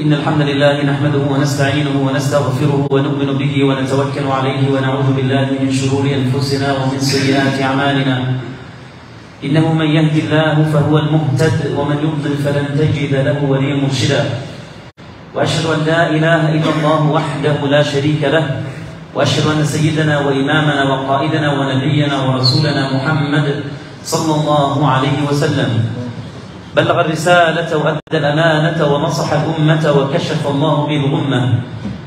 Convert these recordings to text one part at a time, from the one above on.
إن الحمد لله نحمده ونستعينه ونستغفره ونؤمن به ونتوكل عليه ونعوذ بالله من شرور أنفسنا ومن سيئات أعمالنا. إنه من يهد الله فهو المهتد ومن يضلل فلن تجد له وليا مرشدا. وأشهد أن لا إله إلا الله وحده لا شريك له. وأشهد أن سيدنا وإمامنا وقائدنا ونبينا ورسولنا محمد صلى الله عليه وسلم. بلغ الرسالة وأدى الأمانة ونصح الأمة وكشف الله به الغمة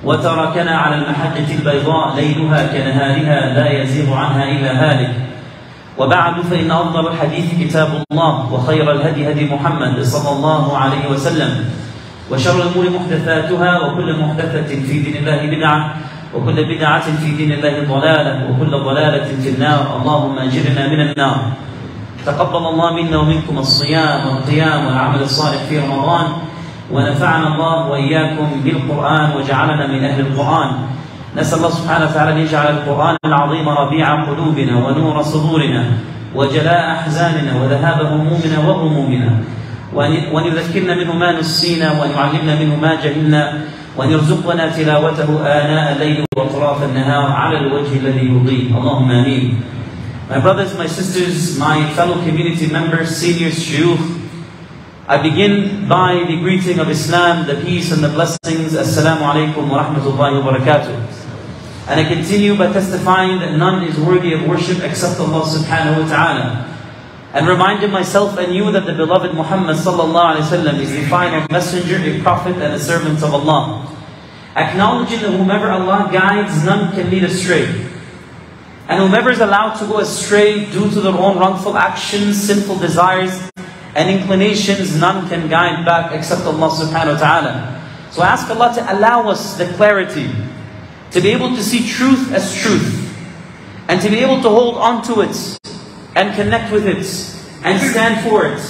وتركنا على المحجة البيضاء ليلها كنهارها لا يزيغ عنها إلا هالك. وبعد فإن أفضل الحديث كتاب الله وخير الهدي هدي محمد صلى الله عليه وسلم وشر الأمور محدثاتها وكل محدثة في دين الله بدعة وكل بدعة في دين الله ضلالة وكل ضلالة في النار. اللهم أجرنا من النار. تقبل الله منا ومنكم الصيام والقيام والعمل الصالح في رمضان ونفعنا الله وإياكم بالقرآن وجعلنا من أهل القرآن. نسأل الله سبحانه وتعالى أن يجعل القرآن العظيم ربيع قلوبنا ونور صدورنا وجلاء أحزاننا وذهاب همومنا وغمومنا. وأن يذكرنا منه ما نسينا وأن يعلمنا منه ما جهلنا وأن يرزقنا تلاوته آناء الليل وأطراف النهار على الوجه الذي يرضيه. اللهم آمين. My brothers, my sisters, my fellow community members, seniors, shuyukh, I begin by the greeting of Islam, the peace and the blessings. Assalamu alaikum wa rahmatullahi wa barakatuh. And I continue by testifying that none is worthy of worship except Allah subhanahu wa ta'ala. And reminding myself and you that the beloved Muhammad sallallahu alayhi wa sallam is the final messenger, a prophet and a servant of Allah. Acknowledging that whomever Allah guides, none can lead astray. And whomever is allowed to go astray due to their own wrongful actions, sinful desires, and inclinations, none can guide back except Allah subhanahu wa ta'ala. So I ask Allah to allow us the clarity to be able to see truth as truth and to be able to hold on to it and connect with it and stand for it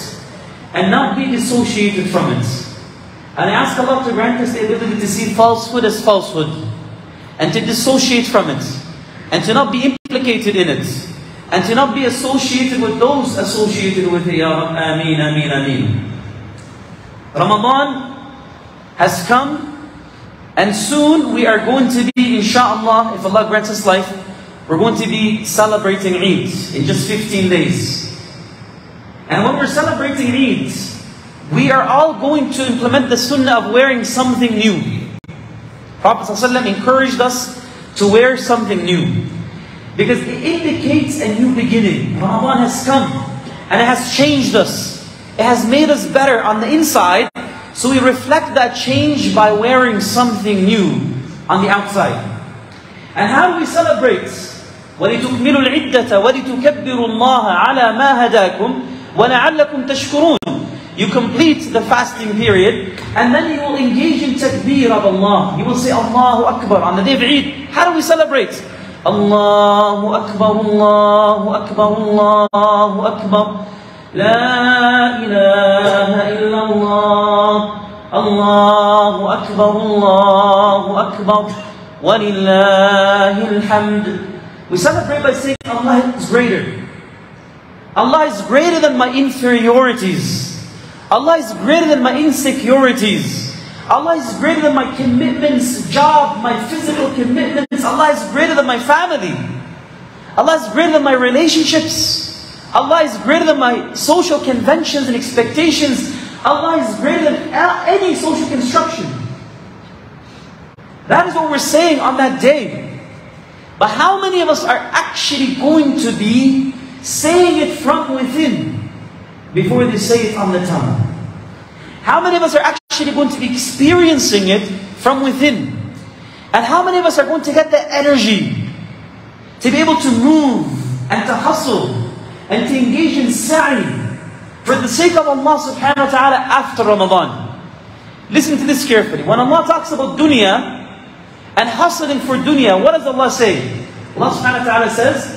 and not be dissociated from it. And I ask Allah to grant us the ability to see falsehood as falsehood and to dissociate from it and to not be implicated in it and to not be associated with those associated with it. Ya Rab, Ameen, Ameen, Ameen. Ramadan has come and soon we are going to be, inshallah, if Allah grants us life, we're going to be celebrating Eid in just 15 days. And when we're celebrating Eid, we are all going to implement the sunnah of wearing something new. Prophet ﷺ encouraged us to wear something new. Because it indicates a new beginning. Ramadan has come and it has changed us. It has made us better on the inside. So we reflect that change by wearing something new on the outside. And how do we celebrate? وَلِتُكْمِلُوا الْعِدَّةَ وَلِتُكَبِّرُوا اللَّهَ عَلَى مَا هَدَاكُمْ وَلَعَلَّكُمْ تَشْكُرُونَ you complete the fasting period and then you will engage in takbir of Allah. You will say Allahu Akbar on the day of Eid. How do we celebrate? Allahu Akbar, Allahu Akbar, Allahu Akbar. La ilaha illallah. Allahu Akbar, Allahu Akbar. Walillahi alhamd. We celebrate by saying Allah is greater. Allah is greater than my inferiorities. Allah is greater than my insecurities. Allah is greater than my commitments, job, my physical commitments. Allah is greater than my family. Allah is greater than my relationships. Allah is greater than my social conventions and expectations. Allah is greater than any social construction. That is what we're saying on that day. But how many of us are actually going to be saying it from within before they say it on the tongue? How many of us are actually going to be experiencing it from within? And how many of us are going to get the energy to be able to move and to hustle and to engage in sa'i for the sake of Allah subhanahu wa ta'ala after Ramadan? Listen to this carefully. When Allah talks about dunya and hustling for dunya, what does Allah say? Allah subhanahu wa ta'ala says,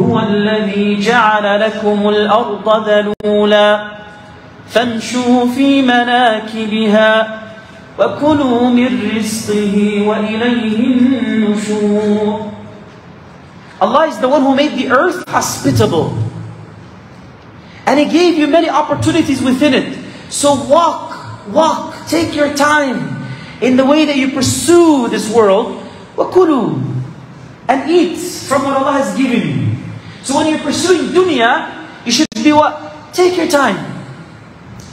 هو الذي جعل لكم الأرض ذلولا فامشوا في مناكبها وكلوا من رزقه وإليه النشور Allah is the one who made the earth hospitable. And He gave you many opportunities within it. So walk, walk, take your time. in the way that you pursue this world, وَكُلُوا And eat from what Allah has given you. So when you're pursuing dunya, you should be what? Take your time.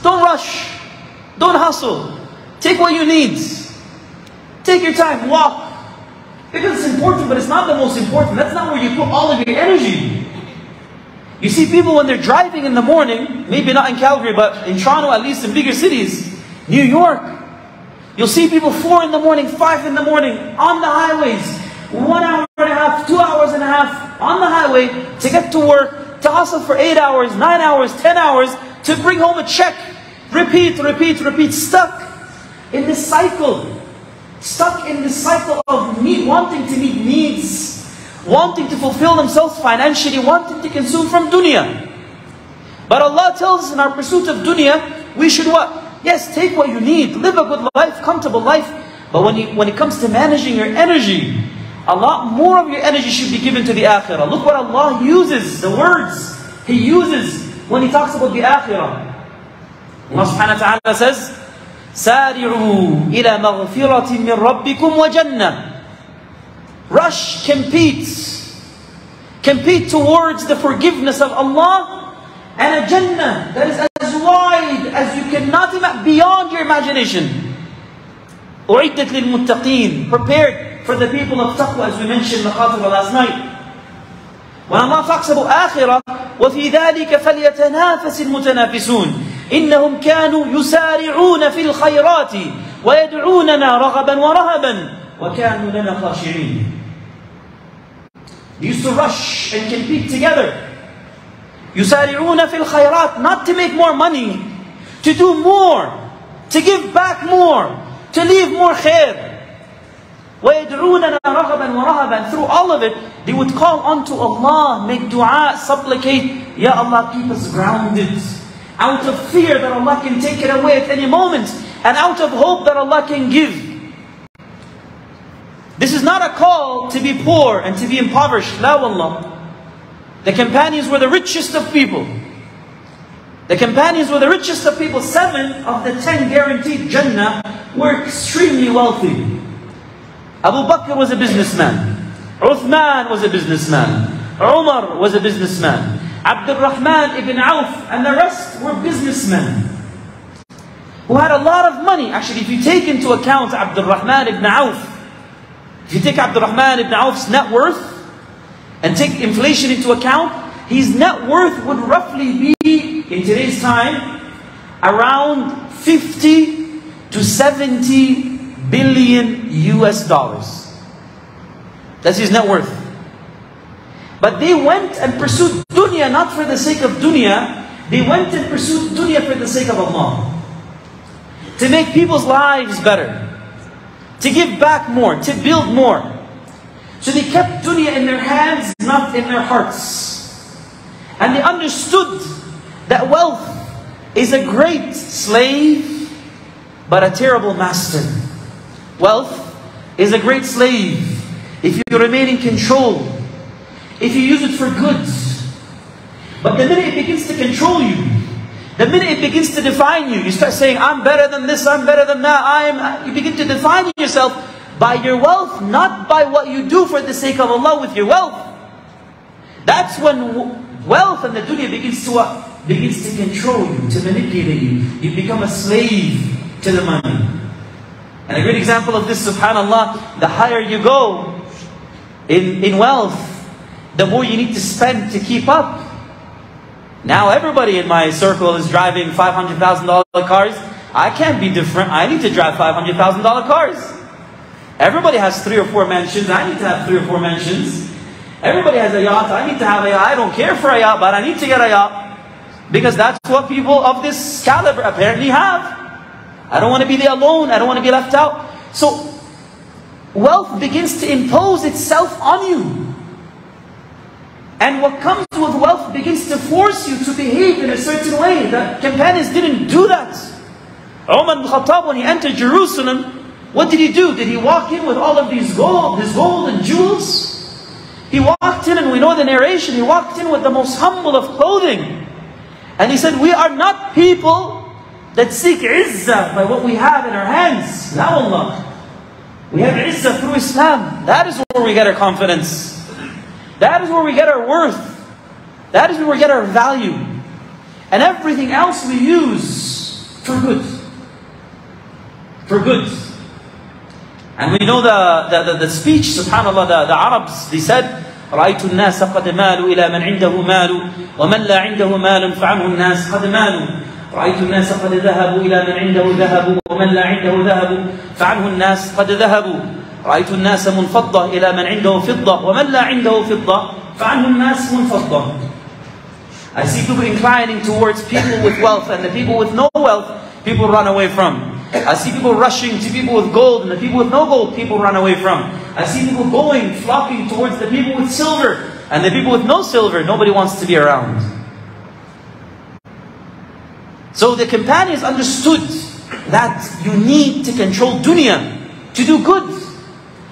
Don't rush. Don't hustle. Take what you need. Take your time. Walk. Because it's important, but it's not the most important. That's not where you put all of your energy. You see people when they're driving in the morning, maybe not in Calgary, but in Toronto, at least in bigger cities, New York, you'll see people 4 in the morning, 5 in the morning, on the highways, one hour and a half, two hours and a half on the highway to get to work, to hustle for 8 hours, 9 hours, 10 hours, to bring home a check. Repeat, repeat, repeat, stuck in this cycle. Stuck in this cycle of need, wanting to meet needs wanting to fulfill themselves financially, wanting to consume from dunya. But Allah tells us in our pursuit of dunya, we should what? Yes, take what you need, live a good life, comfortable life. But when, you, when it comes to managing your energy, a lot more of your energy should be given to the akhirah. Look what Allah uses, the words He uses when He talks about the akhirah. Allah subhanahu wa ta'ala says, سارعوا إلى مغفرة من ربكم وجنة Rush, compete. Compete towards the forgiveness of Allah and a Jannah that is as wide as you cannot imagine, beyond your imagination. أُعِدَّتْ لِلْمُتَّقِينَ Prepared for the people of taqwa as we mentioned in the khutbah last night. When Allah talks about akhirah, وَفِي ذَلِكَ فَلْيَتَنَافَسِ الْمُتَنَافِسُونَ إِنَّهُمْ كَانُوا يُسَارِعُونَ فِي الْخَيْرَاتِ وَيَدْعُونَنَا رَغَبًا وَرَهَبًا وَكَانُوا لَنَا خَاشِعِينَ they used to rush and compete together. يُسَارِعُونَ فِي الْخَيْرَاتِ Not to make more money, to do more, to give back more, to leave more khair. وَيَدْعُونَنَا رَغَبًا وَرَهَبًا Through all of it, they would call unto Allah, make dua, supplicate, Ya Allah, keep us grounded. Out of fear that Allah can take it away at any moment, and out of hope that Allah can give. This is not a call to be poor and to be impoverished. La wallah. The companions were the richest of people. The companions were the richest of people. Seven of the ten guaranteed Jannah were extremely wealthy. Abu Bakr was a businessman. Uthman was a businessman. Umar was a businessman. Abdul Rahman ibn Auf and the rest were businessmen who had a lot of money. Actually, if you take into account Abdul Rahman ibn Auf, if you take Abdul Rahman ibn Auf's net worth and take inflation into account, his net worth would roughly be, in today's time, around 50 to 70 billion US dollars. That's his net worth. But they went and pursued dunya not for the sake of dunya, they went and pursued dunya for the sake of Allah. To make people's lives better to give back more, to build more. So they kept dunya in their hands, not in their hearts. And they understood that wealth is a great slave, but a terrible master. Wealth is a great slave if you remain in control, if you use it for goods. But the minute it begins to control you, the minute it begins to define you, you start saying, I'm better than this, I'm better than that, I am, you begin to define yourself by your wealth, not by what you do for the sake of Allah with your wealth. That's when wealth and the dunya begins to what? Begins to control you, to manipulate you. You become a slave to the money. And a great example of this, subhanAllah, the higher you go in, in wealth, the more you need to spend to keep up. Now everybody in my circle is driving $500,000 cars. I can't be different. I need to drive $500,000 cars. Everybody has three or four mansions. I need to have three or four mansions. Everybody has a yacht. I need to have a yacht. I don't care for a yacht, but I need to get a yacht. Because that's what people of this caliber apparently have. I don't want to be there alone. I don't want to be left out. So, wealth begins to impose itself on you. And what comes with wealth begins to force you to behave in a certain way. The companions didn't do that. Umar ibn Khattab, when he entered Jerusalem, what did he do? Did he walk in with all of these gold, his gold and jewels? He walked in, and we know the narration, he walked in with the most humble of clothing. And he said, We are not people that seek izzah by what we have in our hands. La Allah. We have izzah through Islam. That is where we get our confidence. That is where we get our worth. That is where we get our value. And everything else we use for good. For good. And we know the, the, the, the speech, subhanAllah, the, the Arabs, they said, رأيت الناس قد مالوا إلى من عنده مال ومن لا عنده مال فعنه الناس قد مالوا رأيت الناس قد ذهبوا إلى من عنده ذهب ومن لا عنده ذهب فعنه الناس قد ذهبوا رأيت الناس منفضة إلى من عنده فضة ومن لا عنده فضة فعنه الناس منفضة I see people inclining towards people with wealth and the people with no wealth, people run away from. I see people rushing to people with gold and the people with no gold, people run away from. I see people going, flocking towards the people with silver and the people with no silver, nobody wants to be around. So the companions understood that you need to control dunya, to do good,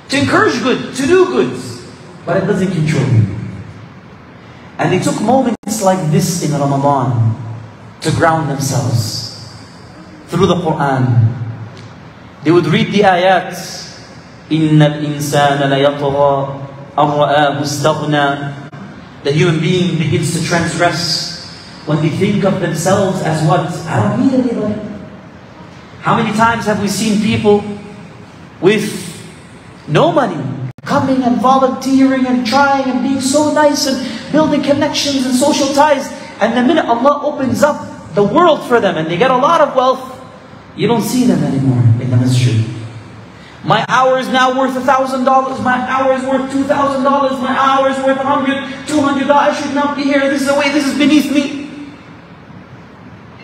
to encourage good, to do good, but it doesn't control you. And they took moments like this in Ramadan to ground themselves through the Quran. They would read the ayat, إِنَّ الْإِنسَانَ لَيَطْغَى أَنْ رَآهُ اسْتَغْنَى The human being begins to transgress when they think of themselves as what? I don't need anybody. How many times have we seen people with no money coming and volunteering and trying and being so nice and building connections and social ties and the minute Allah opens up the world for them and they get a lot of wealth, you don't see them anymore in the masjid. My hour is now worth a thousand dollars. My hour is worth two thousand dollars. My hour is worth a hundred, two hundred dollars. I should not be here. This is the way. This is beneath me.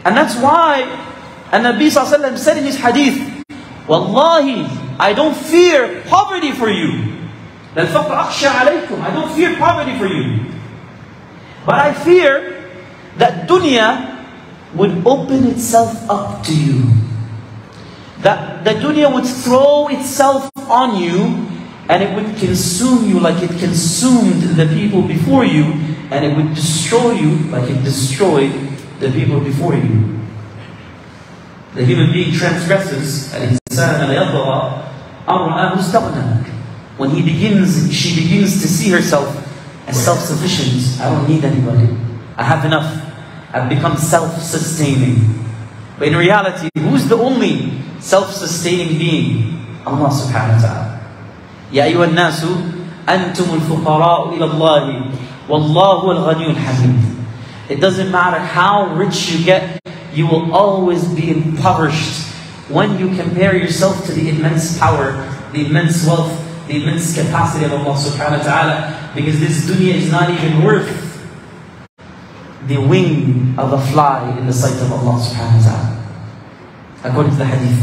And that's why and Nabi Sallallahu said in his hadith, Wallahi, I don't fear poverty for you. I don't fear poverty for you. But I fear that dunya would open itself up to you. That the dunya would throw itself on you and it would consume you like it consumed the people before you and it would destroy you like it destroyed the people before you. The human being transgresses when he begins, she begins to see herself as self-sufficient. I don't need anybody. I have enough. I've become self-sustaining. But in reality, who's the only self-sustaining being? Allah subhanahu wa ta'ala. يا أيها الناس أنتم الفقراء إلى الله والله الغني الحميد. It doesn't matter how rich you get, you will always be impoverished when you compare yourself to the immense power, the immense wealth, the immense capacity of Allah subhanahu wa ta'ala. Because this dunya is not even worth the wing of a fly in the sight of Allah subhanahu wa ta'ala. According to the hadith.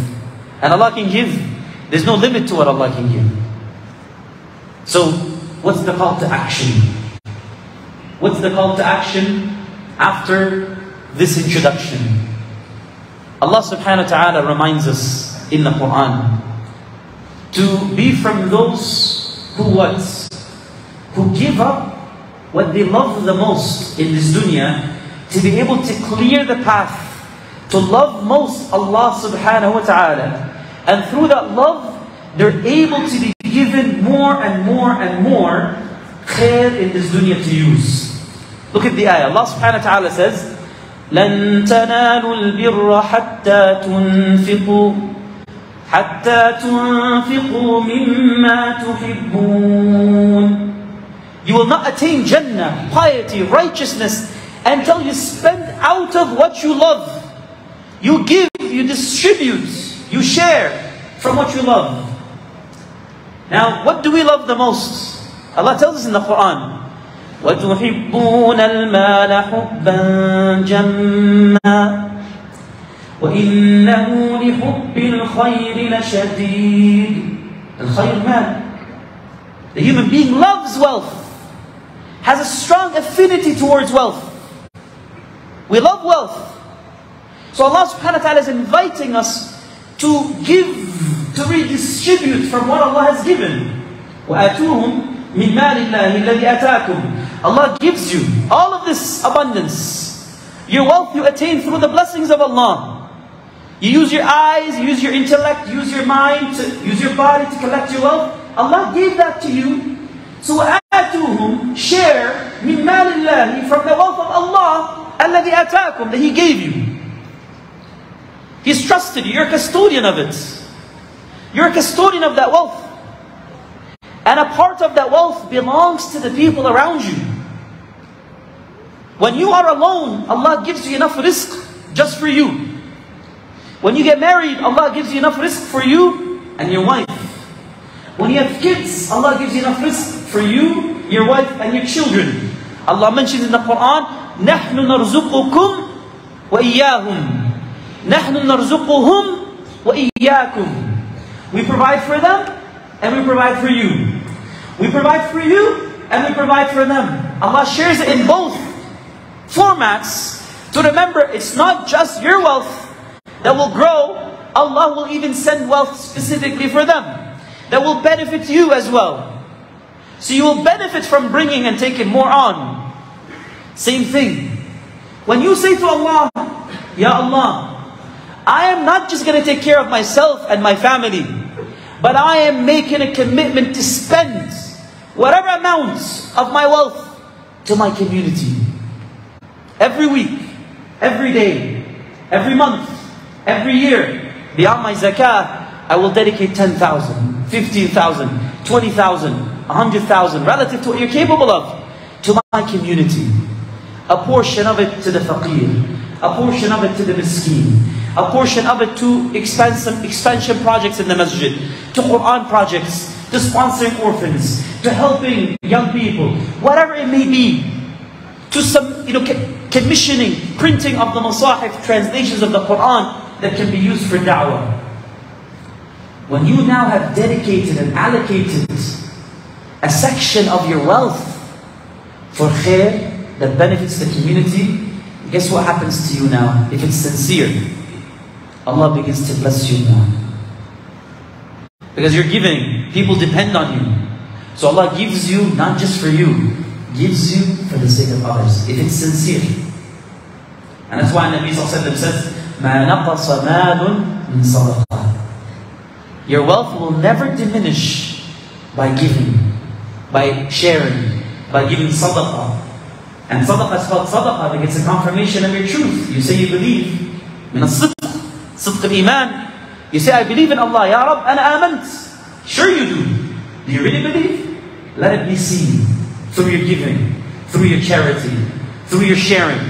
And Allah can give. There's no limit to what Allah can give. So, what's the call to action? What's the call to action after this introduction? Allah subhanahu wa ta'ala reminds us in the Quran to be from those who what? Who give up what they love the most in this dunya to be able to clear the path to love most Allah subhanahu wa ta'ala. And through that love, they're able to be given more and more and more khair in this dunya to use. Look at the ayah. Allah subhanahu wa ta'ala says, لن تنالوا البر حتى تنفقوا حتى تنفقوا مما تحبون You will not attain Jannah, piety, righteousness until you spend out of what you love. You give, you distribute, you share from what you love. Now, what do we love the most? Allah tells us in the Quran, وتحبون المال حبا جما وإنه لحب الخير لشديد الخير مال The human being loves wealth, has a strong affinity towards wealth. We love wealth. So Allah subhanahu wa ta'ala is inviting us to give, to redistribute from what Allah has given. وَآتُوهُمْ min malillahi alladhi. Allah gives you all of this abundance. Your wealth you attain through the blessings of Allah. You use your eyes, you use your intellect, use your mind, to, use your body to collect your wealth. Allah gave that to you. So atuhum, share min malillahi from the wealth of Allah alladhi ataakum that He gave you. He's trusted you, you're a custodian of it. You're a custodian of that wealth. And a part of that wealth belongs to the people around you. When you are alone, Allah gives you enough rizq just for you. When you get married, Allah gives you enough rizq for you and your wife. When you have kids, Allah gives you enough rizq for you, your wife, and your children. Allah mentions in the Quran, نَحْنُ نَرْزُقُكُمْ وَإِيَّاهُمْ نَحْنُ نَرْزُقُهُمْ وَإِيَّاكُمْ We provide for them, and we provide for you. We provide for you, and we provide for them. Allah shares it in both formats to remember it's not just your wealth that will grow, Allah will even send wealth specifically for them that will benefit you as well. So you will benefit from bringing and taking more on. Same thing. When you say to Allah, Ya Allah, I am not just going to take care of myself and my family, but I am making a commitment to spend whatever amounts of my wealth to my community. Every week, every day, every month, Every year, beyond my zakah, I will dedicate 10,000, 15,000, 20,000, 100,000, relative to what you're capable of, to my community. A portion of it to the faqir, a portion of it to the miskin, a portion of it to expansion, expansion projects in the masjid, to Quran projects, to sponsoring orphans, to helping young people, whatever it may be, to some, you know, commissioning, printing of the masahif, translations of the Quran, that can be used for da'wah. When you now have dedicated and allocated a section of your wealth for khair that benefits the community, guess what happens to you now? If it's sincere, Allah begins to bless you now. Because you're giving, people depend on you. So Allah gives you not just for you, gives you for the sake of others, if it's sincere. And that's why Nabi says, ما نقص مال من صدقة Your wealth will never diminish by giving, by sharing, by giving sadaqah. And sadaqah is called sadaqah because it's a confirmation of your truth. You say you believe. من الصدق صدق الإيمان You say I believe in Allah. Ya Rab, أنا آمنت. Sure you do. Do you really believe? Let it be seen through your giving, through your charity, through your sharing.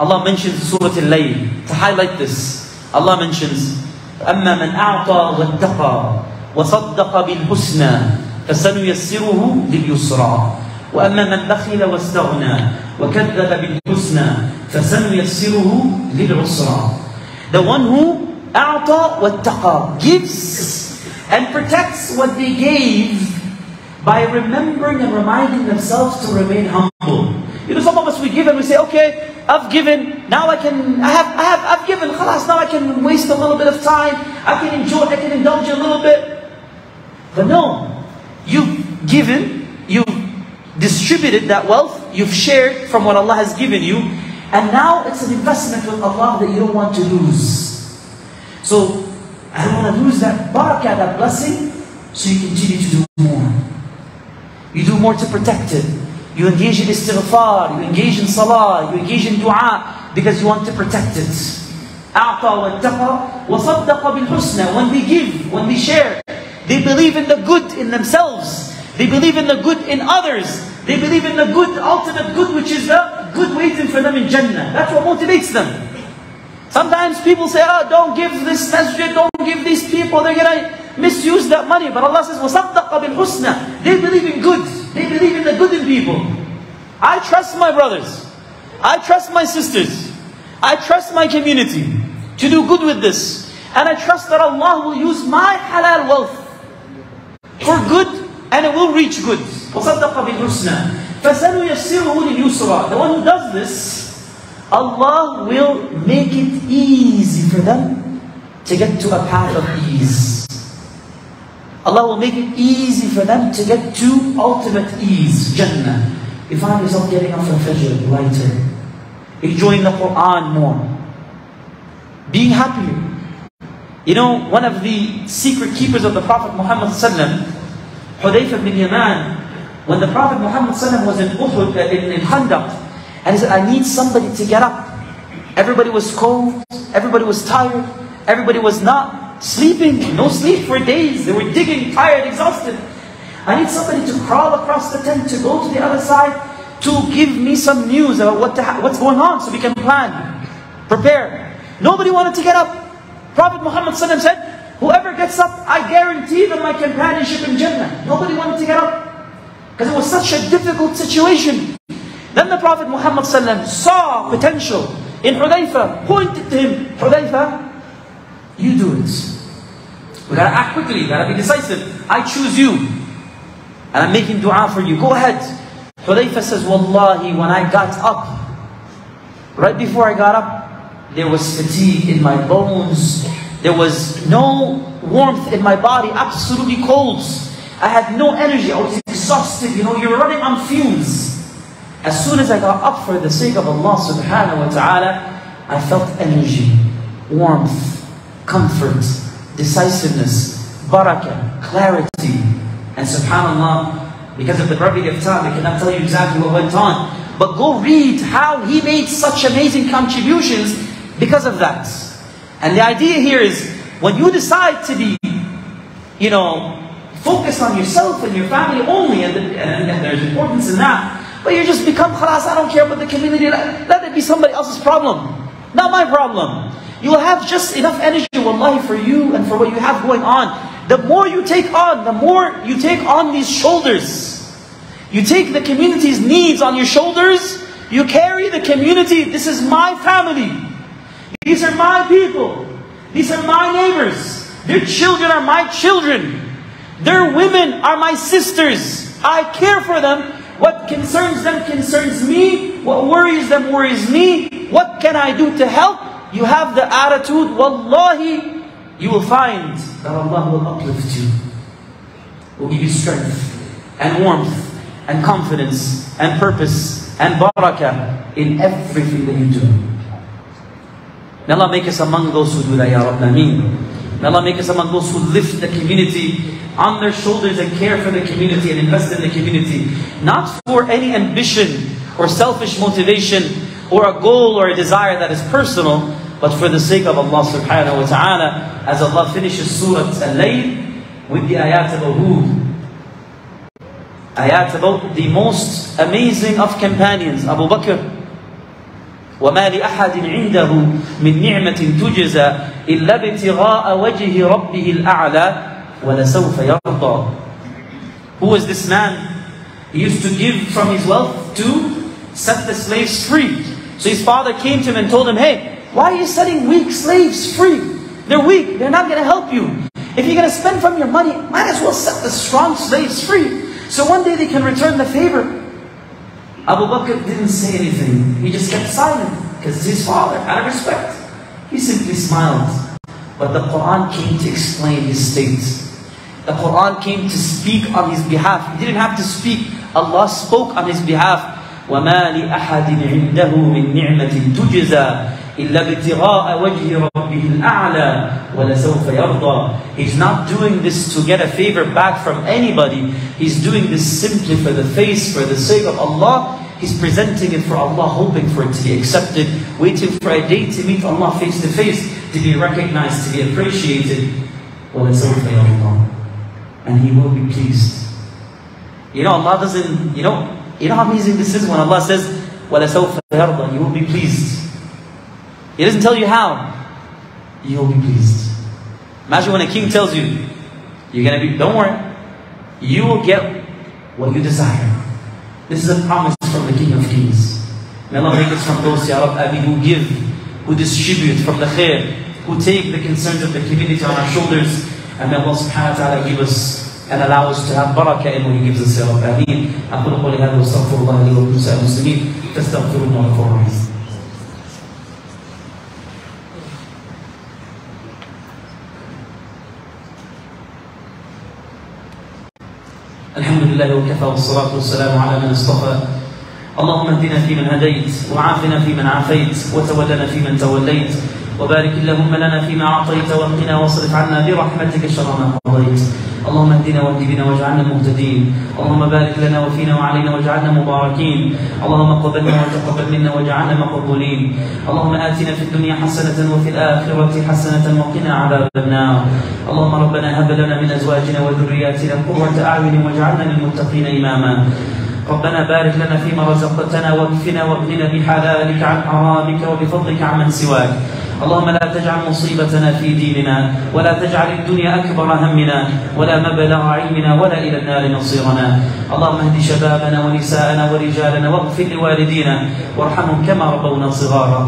Allah mentions Surah Al-Layl to highlight this. Allah mentions, أما من أعطى واتقى وصدق بالحسنى فسنيسره لليسرى وأما من بخل واستغنى وكذب بالحسنى فسنيسره للعسرى The one who أعطى واتقى gives and protects what they gave by remembering and reminding themselves to remain humble. You know, some of us we give and we say, okay, I've given, now I can, I have, I have, I've given, khalas, now I can waste a little bit of time, I can enjoy, I can indulge a little bit. But no, you've given, you've distributed that wealth, you've shared from what Allah has given you, and now it's an investment with Allah that you don't want to lose. So, I don't want to lose that barakah, that blessing, so you continue to do more. You do more to protect it. You engage in istighfar, you engage in salah, you engage in dua because you want to protect it. أعطى واتقى وصدق بالحسنى When they give, when they share, they believe in the good in themselves. They believe in the good in others. They believe in the good, ultimate good, which is the good waiting for them in Jannah. That's what motivates them. Sometimes people say, oh, don't give this masjid, don't give these people, they're going to misuse that money. But Allah says, وَصَدَّقَ بِالْحُسْنَى They believe in good. They believe in the good in people. I trust my brothers. I trust my sisters. I trust my community to do good with this. And I trust that Allah will use my halal wealth for good and it will reach good. وَصَدَّقَ بِالْحُسْنَى فَسَنُيَسِّرُهُ لِلْيُسْرَى The one who does this, Allah will make it easy for them to get to a path of ease. Allah will make it easy for them to get to ultimate ease, Jannah. You find yourself getting up for Fajr lighter, enjoying the Quran more, being happier, You know, one of the secret keepers of the Prophet Muhammad sallam, Hudayfa bin Yaman, when the Prophet Muhammad was in Uhud, uh, in, in Khandaq, and he said, I need somebody to get up. Everybody was cold, everybody was tired, everybody was not sleeping, no sleep for days. They were digging, tired, exhausted. I need somebody to crawl across the tent, to go to the other side, to give me some news about what what's going on so we can plan, prepare. Nobody wanted to get up. Prophet Muhammad said, whoever gets up, I guarantee them my companionship in Jannah. Nobody wanted to get up. Because it was such a difficult situation. Then the Prophet Muhammad saw potential in Hudayfa, pointed to him, Hudayfa, you do it. We gotta act quickly, gotta be decisive. I choose you. And I'm making dua for you. Go ahead. Hudayfa says, Wallahi, when I got up, right before I got up, there was fatigue in my bones. There was no warmth in my body, absolutely cold. I had no energy. I was exhausted. You know, you're running on fumes. As soon as I got up for the sake of Allah subhanahu wa ta'ala, I felt energy, warmth, comfort, decisiveness, barakah, clarity. And subhanAllah, because of the brevity of time, I cannot tell you exactly what went on. But go read how he made such amazing contributions because of that. And the idea here is, when you decide to be, you know, focused on yourself and your family only, and, the, and, and there's importance in that, but you just become khalas, I don't care about the community, let, let it be somebody else's problem. Not my problem. You will have just enough energy, wallahi, for you and for what you have going on. The more you take on, the more you take on these shoulders. You take the community's needs on your shoulders, you carry the community, this is my family. These are my people. These are my neighbors. Their children are my children. Their women are my sisters. I care for them. What concerns them concerns me. What worries them worries me. What can I do to help? You have the attitude, Wallahi, you will find that Allah will uplift you. Will give you strength and warmth and confidence and purpose and barakah in everything that you do. May Allah make us among those who do that, Ya Rabbi. Ameen. May Allah make us among those who lift the community on their shoulders and care for the community and invest in the community. Not for any ambition or selfish motivation or a goal or a desire that is personal, but for the sake of Allah subhanahu wa ta'ala. As Allah finishes Surah Al-Layl with the ayat about who? Ayat about the most amazing of companions, Abu Bakr. وما لأحد عنده من نعمة تجزى إلا ابتغاء وجه ربه الأعلى ولسوف يرضى Who was this man? He used to give from his wealth to set the slaves free. So his father came to him and told him, Hey, why are you setting weak slaves free? They're weak, they're not going to help you. If you're going to spend from your money, might as well set the strong slaves free. So one day they can return the favor. Abu Bakr didn't say anything. He just kept silent because it's his father, out of respect. He simply smiled. But the Quran came to explain his state. The Quran came to speak on his behalf. He didn't have to speak. Allah spoke on his behalf. وَمَا لِأَحَدٍ عِنْدَهُ مِنْ نِعْمَةٍ تُجْزَى إِلَّا ابْتِغَاءَ وَجْهِ رَبِّهِ الْأَعْلَى وَلَسَوْفَ يَرْضَى He's not doing this to get a favor back from anybody. He's doing this simply for the face, for the sake of Allah. He's presenting it for Allah, hoping for it to be accepted, waiting for a day to meet Allah face to face, to be recognized, to be appreciated. وَلَسَوْفَ يَرْضَى And He will be pleased. You know, Allah doesn't, you know, you know how amazing this is when Allah says, وَلَسَوْفَ يَرْضَى You will be pleased. He doesn't tell you how. You will be pleased. Imagine when a king tells you, you're going to be, don't worry, you will get what you desire. This is a promise from the King of Kings. May Allah make us from those, Ya Rab, Abi, who give, who distribute from the khair, who take the concerns of the community on our shoulders. And may Allah subhanahu wa ta'ala give us and allow us to have barakah in what gives us. أقول قولي هذا واستغفر الله لي ولكم سائر المسلمين فاستغفروه إنه غفور رحيم. الحمد لله وكفى والصلاة والسلام على من اصطفى اللهم اهدنا فيمن هديت وعافنا فيمن عافيت وتولنا فيمن توليت وبارك اللهم لنا فيما أعطيت وقنا واصرف عنا برحمتك شر ما قضيت اللهم اهدنا واهد بنا واجعلنا مهتدين. اللهم بارك لنا وفينا وعلينا واجعلنا مباركين. اللهم قبلنا وتقبل منا واجعلنا مقبولين. اللهم آتنا في الدنيا حسنة وفي الآخرة حسنة وقنا عذاب النار. اللهم ربنا هب لنا من أزواجنا وذرياتنا قرة أعين واجعلنا للمتقين إماما. ربنا بارك لنا فيما رزقتنا وأكفنا وأغننا بحلالك عن حرامك وبفضلك عمن سواك. اللهم لا تجعل مصيبتنا في ديننا ولا تجعل الدنيا أكبر همنا ولا مبلغ علمنا ولا إلى النار مصيرنا. اللهم اهد شبابنا ونساءنا ورجالنا واغفر لوالدينا وارحمهم كما ربونا صغارا.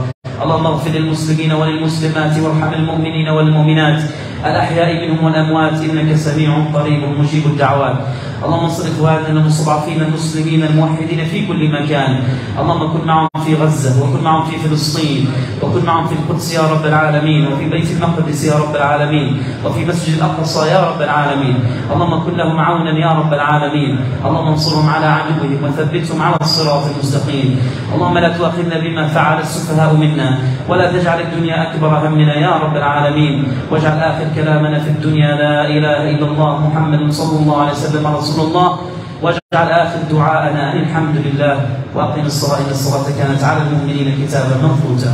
اللهم اغفر للمسلمين وللمسلمات وارحم المؤمنين والمؤمنات. الأحياء منهم والأموات إنك سميع قريب مجيب الدعوات. اللهم انصر إخواننا المستضعفين المسلمين الموحدين في كل مكان. اللهم كن معهم في غزة وكن معهم في فلسطين وكن معهم في القدس يا رب العالمين وفي بيت المقدس يا رب العالمين وفي مسجد الأقصى يا رب العالمين. اللهم كن لهم عونا يا رب العالمين. اللهم انصرهم على عدوهم وثبتهم على الصراط المستقيم. اللهم لا تؤاخذنا بما فعل السفهاء منا ولا تجعل الدنيا أكبر همنا يا رب العالمين. واجعل آخر كلامنا في الدنيا لا إله إلا الله محمد صلى الله عليه وسلم رسول الله. واجعل آخر دعاءنا الحمد لله. وأقم الصلاة إن الصلاة كانت على المؤمنين كتابا مفروتا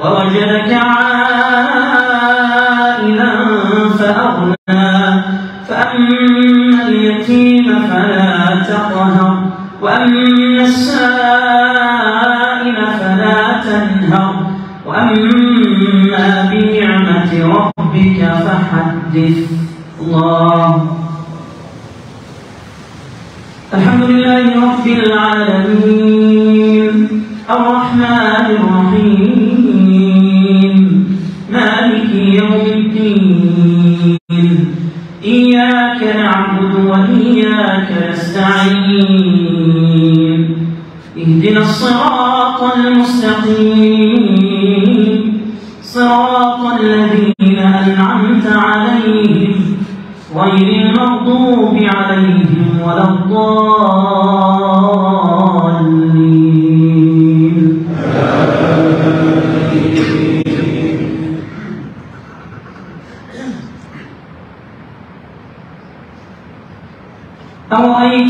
ورجلك ووجدك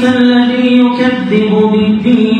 الذي يكذب بالدين.